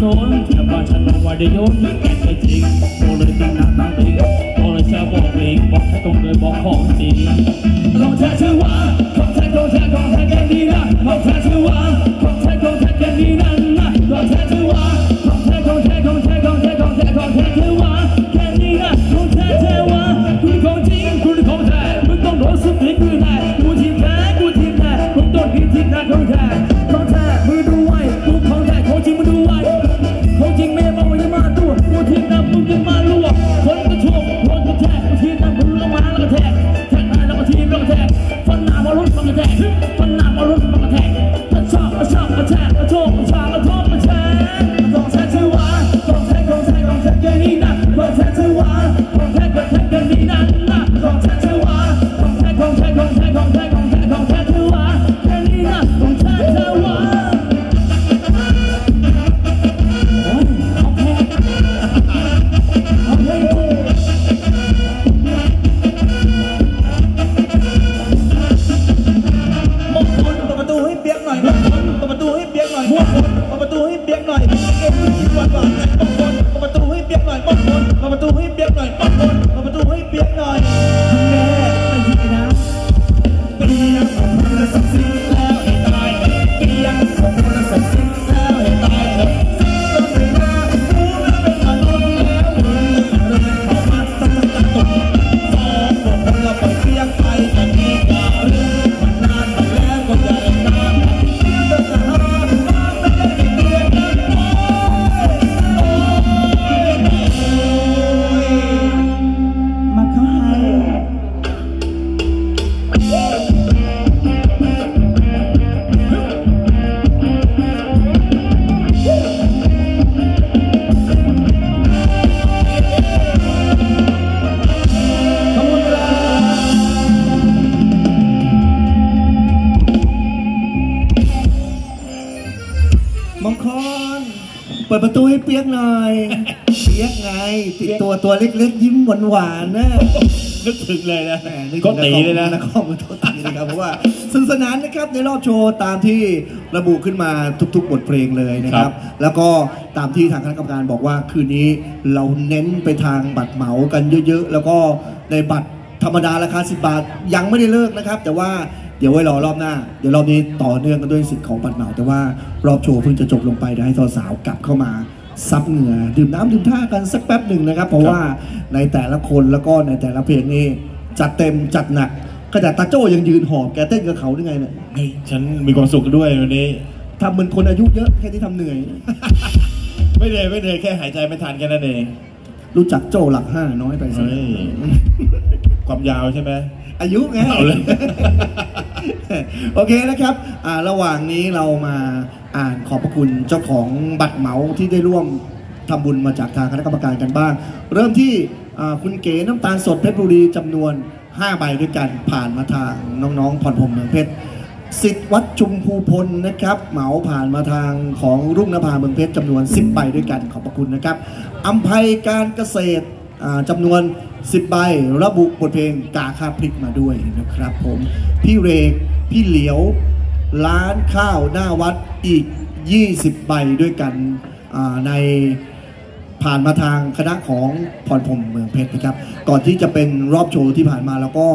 กับติดโซนแถบบ้านฉันบอกว่าได้ยน ไง ติดตัวตัวเล็กๆ ยิ้มหวานๆนะนึกถึงเลยนะแหมนึก็ตีเลยนะนักข้อมือโทษตีนะครับเพราะว่าสนุกสนานนะครับในรอบโชว์ตามที่ระบุขึ้นมาทุกๆ บทเพลงเลยนะครับ แล้วก็ตามที่ทางคณะกรรมการบอกว่าคืนนี้เราเน้นไปทางบัตรเหมากันเยอะๆ แล้วก็ในบัตรธรรมดาราคา 10 บาทยังไม่ได้เลิกนะครับ แต่ว่าเดี๋ยวไว้รอรอบหน้า เดี๋ยวรอบนี้ต่อเนื่องกันด้วยสิทธิ์ของบัตรเหมา แต่ว่ารอบโชว์เพิ่งจะจบลงไปเดี๋ยวให้สาวๆกลับเข้ามา ซับเหงื่อดื่มน้ำดื่มท่ากันสักแป๊บหนึ่งนะครับ เพราะว่าในแต่ละคนแล้วก็ในแต่ละเพลงนี่จัดเต็มจัดหนักขนาดตาโจ้ยังยืนหอบแกเต้นกับเขาได้ไงเนี่ยเฮ้ยฉันมีความสุขด้วยวันนี้ทำเหมือนคนอายุเยอะแค่ที่ทำเหนื่อย ไม่เหนื่อยไม่เหนื่อยแค่หายใจไม่ทันแค่นั้นเองรู้จักโจ้หลักห้าน้อยไปสิเฮ้ยความยาวใช่ไหมอายุไงเอาเลยโอเคนะครับอ่าระหว่างนี้เรามาอ่าน ขอบพระคุณเจ้าของบัตรเหมาที่ได้ร่วมทำบุญมาจากทางคณะกรรมการกันบ้าง เริ่มที่คุณเก๋น้ำตาลสดเพชรบุรีจำนวน 5 ใบด้วยกันผ่านมาทางน้องๆผ่อนผมเมืองเพชรสิทธิ์วัดจุมภูพลนะครับ เหมาผ่านมาทางของรุ่งนภาเมืองเพชรจำนวน 10 ใบด้วยกันขอบพระคุณนะครับอัมภัยการเกษตรอ่าจำนวน 10 ใบระบุบทเพลงกาคาพริกมาด้วยนะครับผม พี่เรก พี่เหลียว ร้านข้าวหน้าวัดอีก 20 ใบด้วยกันในผ่านมาทางคณะของพรพรมเมืองเพชรนะครับ ก่อนที่จะเป็นรอบโชว์ที่ผ่านมาแล้วก็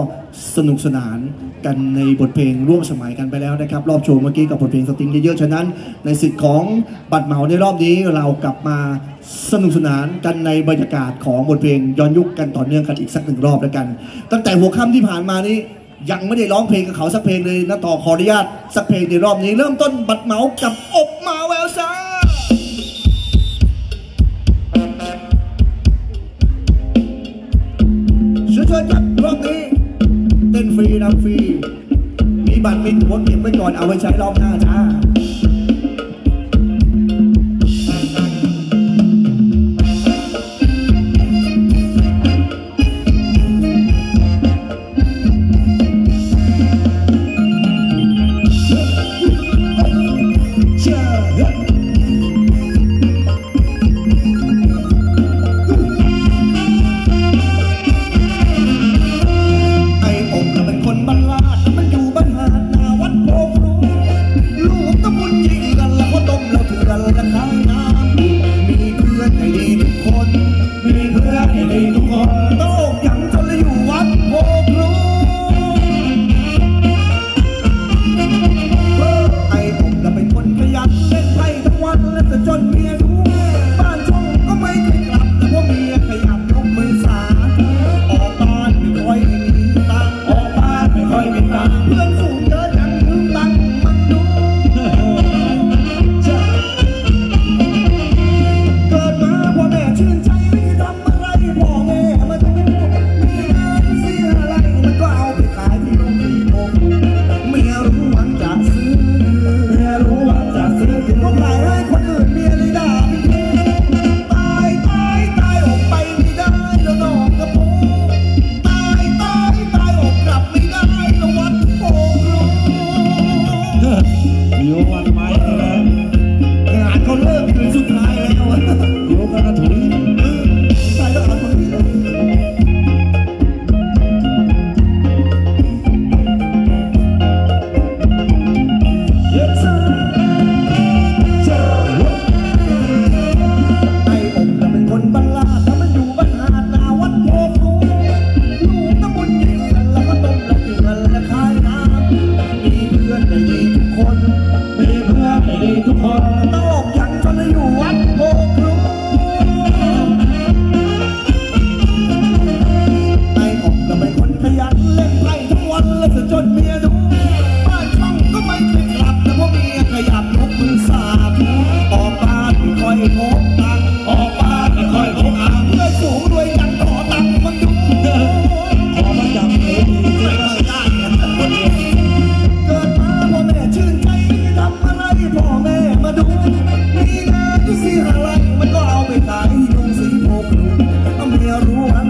สนุกสนานกันในบทเพลงร่วมสมัยกันไปแล้วนะครับ รอบโชว์เมื่อกี้กับบทเพลงสตริงเยอะๆ ฉะนั้น ในสิทธิ์ของบัตรเหมาในรอบนี้เรากลับมาสนุกสนานกันในบรรยากาศของบทเพลงย้อนยุคกันต่อเนื่องกันอีกสักหนึ่งรอบแล้วกัน ตั้งแต่หัวค่ำที่ผ่านมานี้ ยังไม่ได้ร้องเพลงกับเขาสักเพลงเลยนะต่อขออนุญาตสักเพลงในรอบนี้ เริ่มต้นบัดเหมากับอบมาแววจ้าชิญเชิญครับรอบนี้เต้นฟรีรำฟรี มีบัตรมีตัวเก็บไว้ก่อนเอาไว้ใช้รอบหน้าจ้า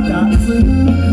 got to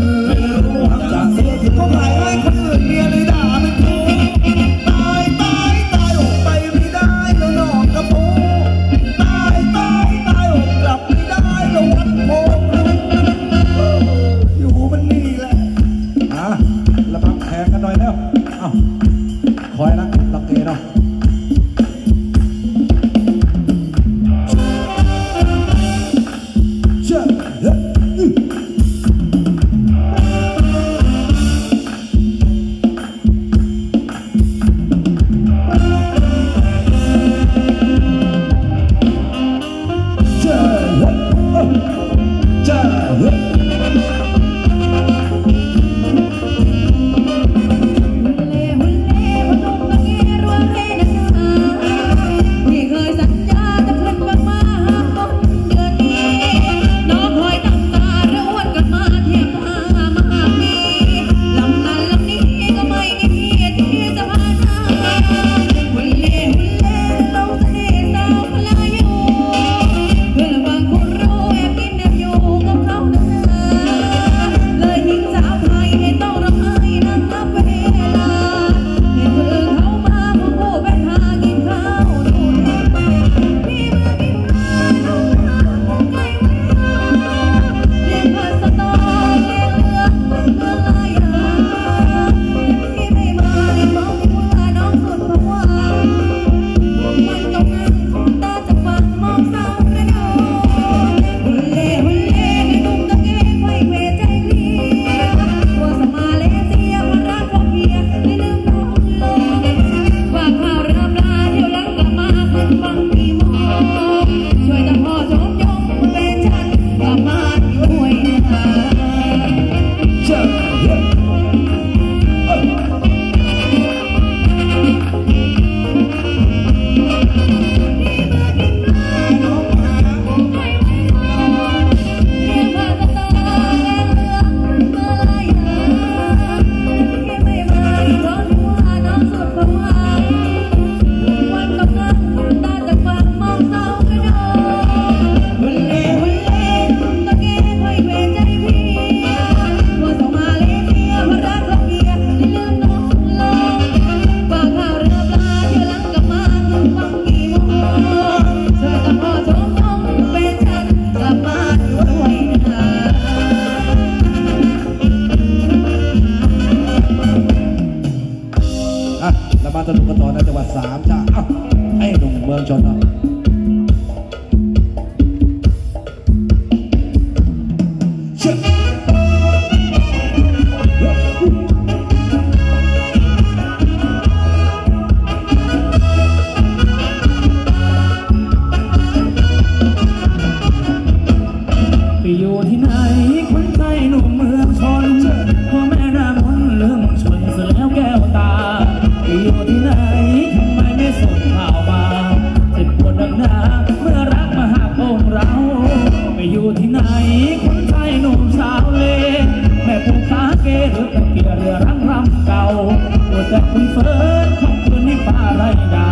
พี่เฟิร์สทุกคืนนี่ป้าไรดา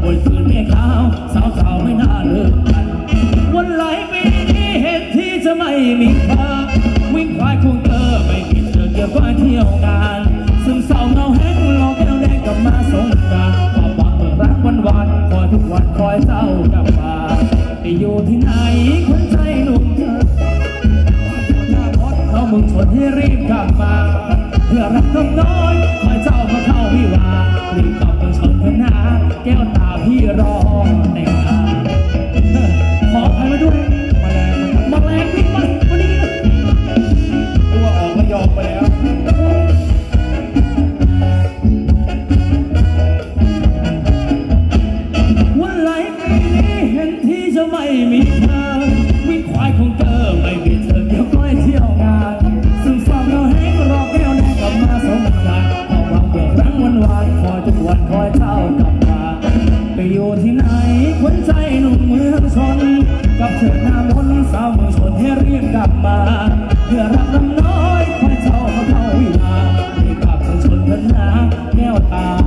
โวยคืนแม่ขาว สาวสาวไม่น่าเลิกกัน วันไหลปีนี้เห็นที่จะไม่มีค่าวิ่งควายคงเกอไม่ผิดเจอเกี่ยวกับเที่ยวงานซึมเศร้าเงาแห้งรอแก้วแดงกลับมาสงกรานต์ขอความเปิดรักวันวันคอยทุกวันคอยเศร้ากลับมาไปอยู่ที่ไหนคนใจหนุ่มเธอหน้าพดเขามึงชนให้รีบกลับมาเพื่อรักน้อย รีบกลับมาสนทนาแก้วตาพี่รอแต่งงาน ตา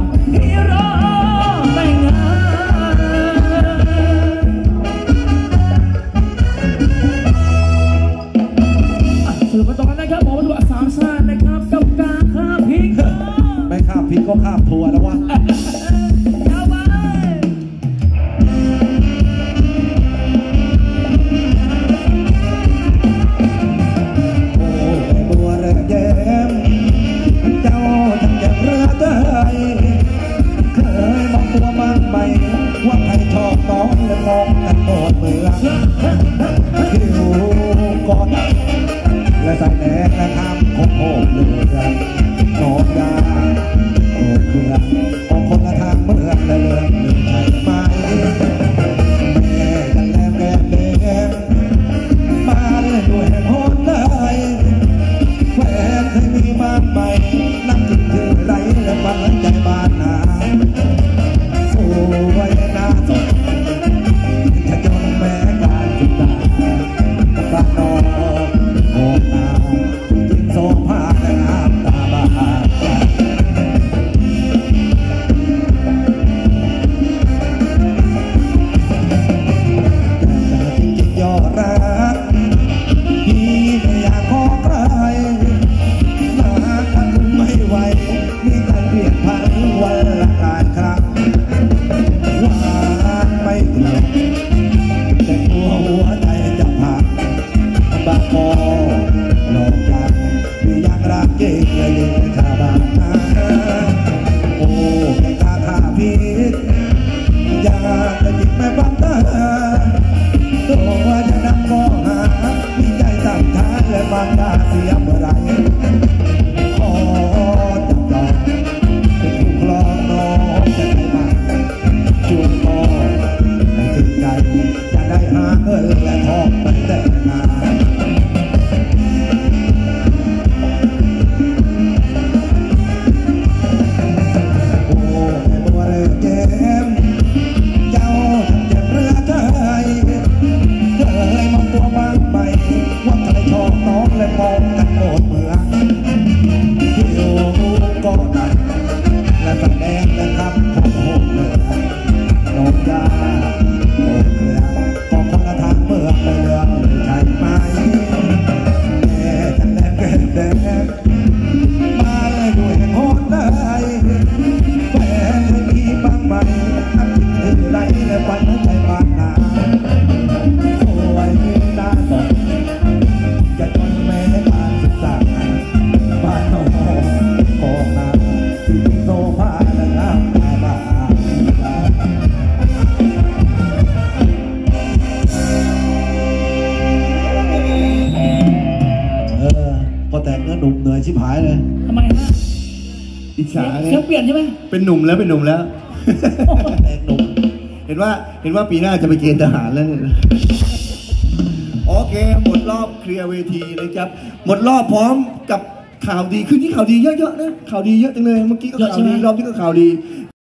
Yeah. Oh, สียฉางเนี่เสียยงเปลี่ยนใช่ไหมเป็นหนุ่มแล้วเป็นหนุ่มแล้วแต่งหนุ่มเห็นว่าเห็นว่าปีหน้าจะไปเกณฑ์ทหารแล้วเนี่ยโอเค หมดรอบเคลียร์เวทีนะครับ หมดรอบพร้อมกับข่าวดีขึ้นที่ข่าวดีเยอะๆนะข่าวดีเยอะจังเลยเมื่อกี้ก็ข่าวดีรอบนี้ก็ข่าวดี